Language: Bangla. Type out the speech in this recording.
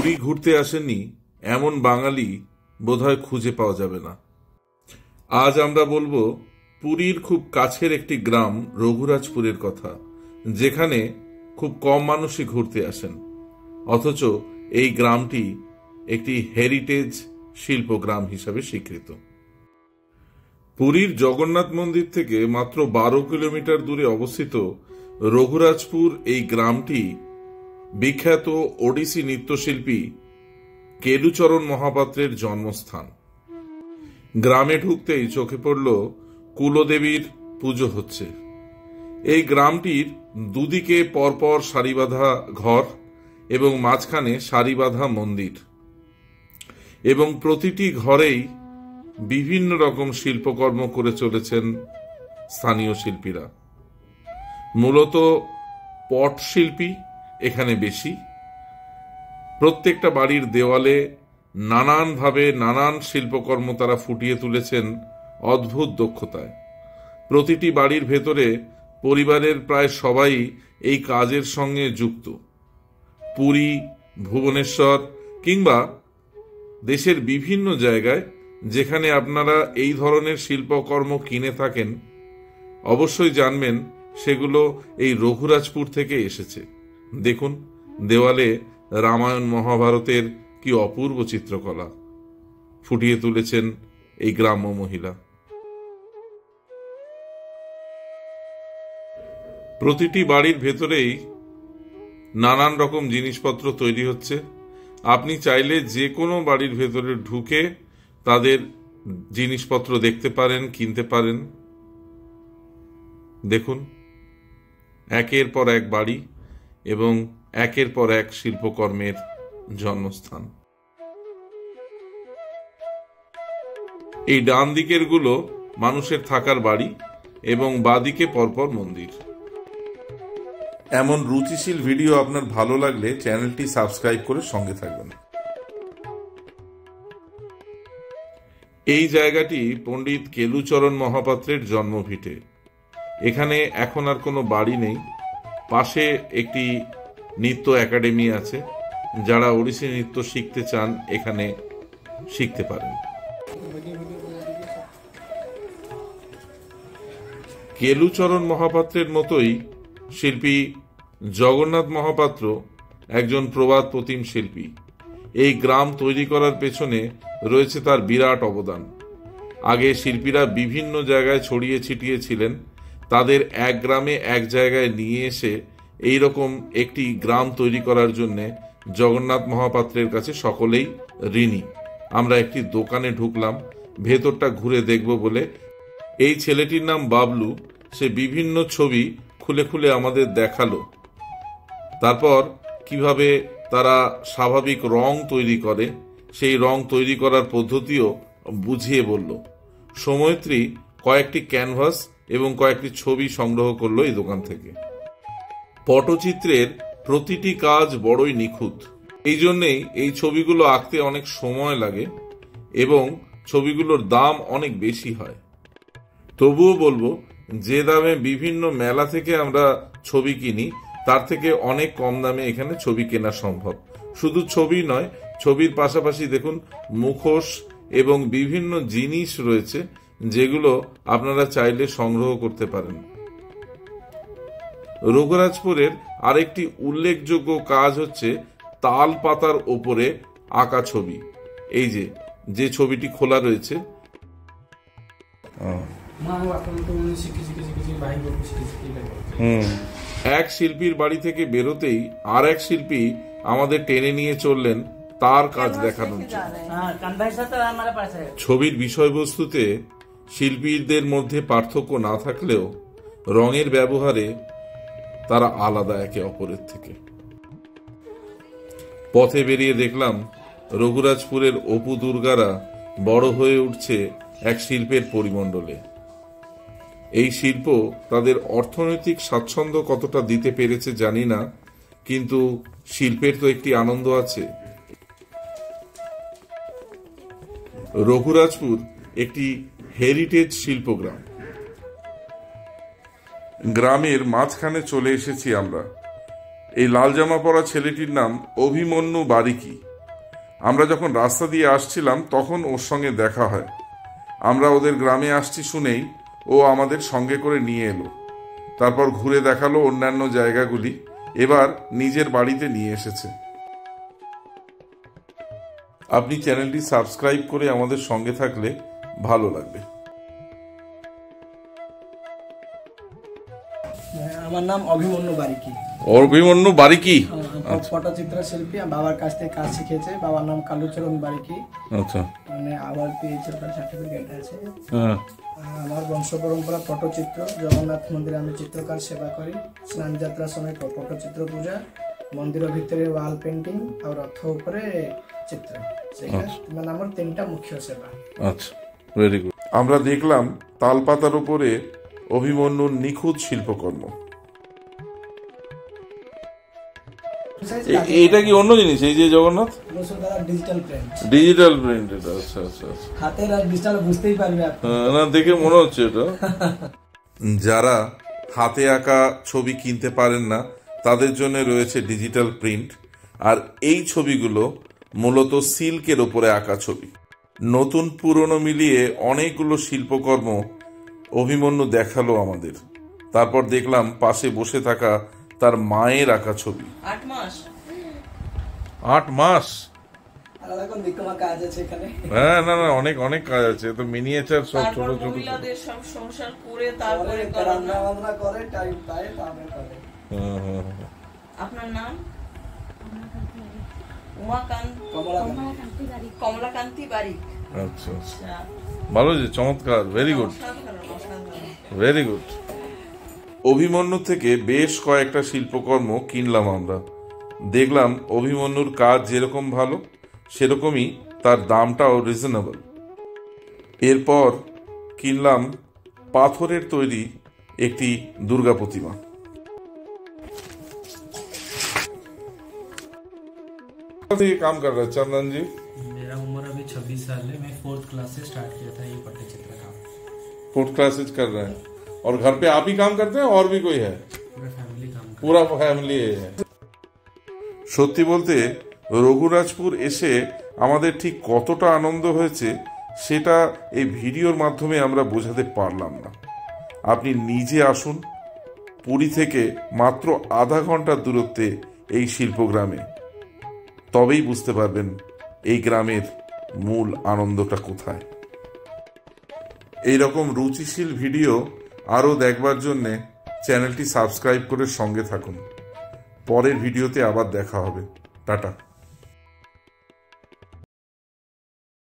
পুরী ঘুরতে আসেননি এমন বাঙালি বোধহয় খুঁজে পাওয়া যাবে না। আজ আমরা বলব, পুরীর খুব কাছের একটি গ্রাম রঘুরাজপুরের কথা, যেখানে খুব কম মানুষই ঘুরতে আসেন। অথচ এই গ্রামটি একটি হেরিটেজ শিল্পগ্রাম হিসাবে স্বীকৃত। পুরীর জগন্নাথ মন্দির থেকে মাত্র বারো কিলোমিটার দূরে অবস্থিত রঘুরাজপুর এই গ্রামটি বিখ্যাত ওডিসি নৃত্যশিল্পী কেলুচরণ মহাপাত্রের জন্মস্থান। গ্রামে ঢুকতেই চোখে পড়ল কুলদেবীর পুজো হচ্ছে। এই গ্রামটির দুদিকে পরপর সারিবাঁধা ঘর এবং মাঝখানে সারিবাঁধা মন্দির এবং প্রতিটি ঘরেই বিভিন্ন রকম শিল্পকর্ম করে চলেছেন স্থানীয় শিল্পীরা। মূলত পট শিল্পী এখানে বেশি। প্রত্যেকটা বাড়ির দেওয়ালে নানানভাবে নানান শিল্পকর্ম তারা ফুটিয়ে তুলেছেন অদ্ভুত দক্ষতায়। প্রতিটি বাড়ির ভেতরে পরিবারের প্রায় সবাই এই কাজের সঙ্গে যুক্ত। পুরী, ভুবনেশ্বর কিংবা দেশের বিভিন্ন জায়গায় যেখানে আপনারা এই ধরনের শিল্পকর্ম কিনে থাকেন, অবশ্যই জানবেন সেগুলো এই রঘুরাজপুর থেকে এসেছে। দেখুন, দেওয়ালে রামায়ণ মহাভারতের কি অপূর্ব চিত্রকলা। ফুটিয়ে তুলেছেন এই গ্রাম্য মহিলা। প্রতিটি বাড়ির ভেতরেই নানান রকম জিনিসপত্র তৈরি হচ্ছে। আপনি চাইলে যে কোনো বাড়ির ভেতরে ঢুকে তাদের জিনিসপত্র দেখতে পারেন, কিনতে পারেন। দেখুন, একের পর এক বাড়ি। এবং একের পর এক শিল্পকর্মের জন্মস্থান। এই ডান দিকেরগুলো মানুষের থাকার বাড়ি এবং বাদিকে পরপর মন্দির। এমন রুচিশীল ভিডিও আপনার ভালো লাগলে চ্যানেলটি সাবস্ক্রাইব করে সঙ্গে থাকবেন। এই জায়গাটি পণ্ডিত কেলুচরণ মহাপাত্রের জন্মভিটে। এখানে এখন আর কোনো বাড়ি নেই পাশে একটি নৃত্য একাডেমি আছে, যারা ওড়িশি নৃত্য শিখতে চান, এখানে শিখতে পারেন। কেলুচরণ মহাপাত্রের মতোই শিল্পী জগন্নাথ মহাপাত্র একজন প্রবাদ প্রতিম শিল্পী। এই গ্রাম তৈরি করার পেছনে রয়েছে তার বিরাট অবদান। আগে শিল্পীরা বিভিন্ন জায়গায় ছড়িয়ে ছিটিয়ে ছিলেন তাদের এক গ্রামে এক জায়গায় নিয়ে এসে এই রকম একটি গ্রাম তৈরি করার জন্যে জগন্নাথ মহাপাত্রের কাছে সকলেই ঋণী। আমরা একটি দোকানে ঢুকলাম, ভেতরটা ঘুরে দেখব বলে। এই ছেলেটির নাম বাবলু, সে বিভিন্ন ছবি খুলে খুলে আমাদের দেখাল। তারপর কীভাবে তারা স্বাভাবিক রং তৈরি করে, সেই রং তৈরি করার পদ্ধতিও বুঝিয়ে বলল। সময়ত্রী কয়েকটি ক্যানভাস এবং কয়েকটি ছবি সংগ্রহ করল এই দোকান থেকে। পটচিত্রের প্রতিটি কাজ বড়ই নিখুঁত। এই জন্যেই এই ছবিগুলো আঁকতে অনেক সময় লাগে এবং ছবিগুলোর দাম অনেক বেশি হয়। তবুও বলব, যে দামে বিভিন্ন মেলা থেকে আমরা ছবি কিনি, তার থেকে অনেক কম দামে এখানে ছবি কেনা সম্ভব। শুধু ছবি নয়, ছবির পাশাপাশি দেখুন মুখোশ এবং বিভিন্ন জিনিস রয়েছে যেগুলো আপনারা চাইলে সংগ্রহ করতে পারেন। রঘুরাজপুরের আরেকটি উল্লেখযোগ্য কাজ হচ্ছে তাল পাতার ওপরে আঁকা ছবি। এই যে যে ছবিটি খোলা রয়েছে। এক শিল্পীর বাড়ি থেকে বেরোতেই আর এক শিল্পী আমাদের টেনে নিয়ে চললেন তার কাজ দেখানোর ছবির বিষয়বস্তুতে শিল্পীদের মধ্যে পার্থক্য না থাকলেও রঙের ব্যবহারে তারা আলাদা একে অপরের থেকে। পথে বেরিয়ে দেখলাম রঘুরাজপুরের অপু দুর্গারা বড় হয়ে উঠছে এক শিল্পের পরিমণ্ডলে। এই শিল্প তাদের অর্থনৈতিক স্বাচ্ছন্দ্য কতটা দিতে পেরেছে জানি না, কিন্তু শিল্পের তো একটি আনন্দ আছে। রঘুরাজপুর একটি হেরিটেজ শিল্পগ্রাম। গ্রামের মাঝখানে চলে এসেছি আমরা। এই লাল জামা পরা ছেলেটির নাম অভিমন্যু বারিকি। আমরা যখন রাস্তা দিয়ে আসছিলাম, তখন ওর সঙ্গে দেখা হয়। আমরা ওদের গ্রামে আসছি শুনেই ও আমাদের সঙ্গে করে নিয়ে এলো। তারপর ঘুরে দেখাল অন্যান্য জায়গাগুলি, এবার নিজের বাড়িতে নিয়ে এসেছে। আপনি চ্যানেলটি সাবস্ক্রাইব করে আমাদের সঙ্গে থাকলে ভালো লাগবে। হ্যাঁ, আমার নাম অভিমন্যু বারিকি। অভিমন্যু বারিকি? হ্যাঁ, আচ্ছা। পটচিত্রা শিল্পী বাবার কাছ থেকে কাজ শিখেছে। বাবার নাম কালুচরণ বারিকি। আচ্ছা। মানে আমার পিএইচএল সার্টিফিকেট আছে। হ্যাঁ। আমার বংশ পরম্পরা পটচিত্র। জগন্নাথ মন্দিরে আমি চিত্রকার সেবা করি। স্নান যাত্রার সময় পটচিত্র পূজা। মন্দির ভিতরে ওয়াল পেন্টিং আর রথ উপরে চিত্র। আচ্ছা। মানে আমার তিনটা মুখ্য সেবা। আচ্ছা। ভেরি গুড আমরা দেখলাম তালপাতার উপরে অভিমন্যুর নিখুঁত শিল্পকর্ম। এটা কি অন্য জিনিস? এই যে Jagannath? Digital print digital print এটা আচ্ছা আচ্ছা আচ্ছা। হাতের আর ডিজিটাল বুঝতেই পারবে হ্যাঁ, না দেখে মনে হচ্ছে এটা। যারা হাতে আঁকা ছবি কিনতে পারেন না তাদের জন্য রয়েছে ডিজিটাল প্রিন্ট আর এই ছবিগুলো মূলত সিল্কের ওপরে আঁকা ছবি। নতুন পুরনো মিলিয়ে অনেকগুলো শিল্পকর্ম অভিমন্যু দেখাল আমাদের। তারপর দেখলাম পাশে বসে থাকা তার মায়ের আঁকা ছবি। আট মাস। আট মাস? আর এখন বিক্রমা কাজ আছে এখানে। হ্যাঁ না না অনেক অনেক কাজ আছে। তো মিনিয়েচার সব ছোট তারপর ছোট ছোট। সব সংসার করে তারপরে রান্না বান্না করে টাইম পায় তারপরে করে। হ্যাঁ, হ্যাঁ, হ্যাঁ। আপনার নাম? কমলাকান্তি। বারিক আচ্ছা আচ্ছা। আচ্ছা। ভালো যে চমৎকার very good very good Abhimanyu থেকে বেশ কয়েকটা শিল্পকর্ম কিনলাম আমরা। দেখলাম অভিমন্যুর কাজ যেরকম ভালো সেরকমই তার দামটাও রিজনেবল এরপর কিনলাম পাথরের তৈরি একটি দুর্গা প্রতিমা। থেকে কাম কর रहा है चंदन जी मेरा उम्र अभी 26 साल है मैं फोर्थ क्लास से स्टार्ट किया था ये पट्टचित्र काम फोर्थ क्लासेज कर रहे हैं और घर पे आप ही काम करते हैं और भी कोई है पूरा फैमिली काम कर পুরা ফ্যামিলি সত্যি বলতে রঘুরাজপুর এসে আমাদের ঠিক কতটা আনন্দ হয়েছে সেটা এই ভিডিওর মাধ্যমে আমরা বোঝাতে পারলাম না আপনি নিজে আসুন পুরী থেকে মাত্র আধা ঘন্টার দূরত্বে এই শিল্পগ্রামে তবেই বুঝতে পারবেন এই গ্রামের মূল আনন্দটা কোথায়। এই রকম রুচিশীল ভিডিও আরও দেখবার জন্যে চ্যানেলটি সাবস্ক্রাইব করে সঙ্গে থাকুন। পরের ভিডিওতে আবার দেখা হবে। টাটা।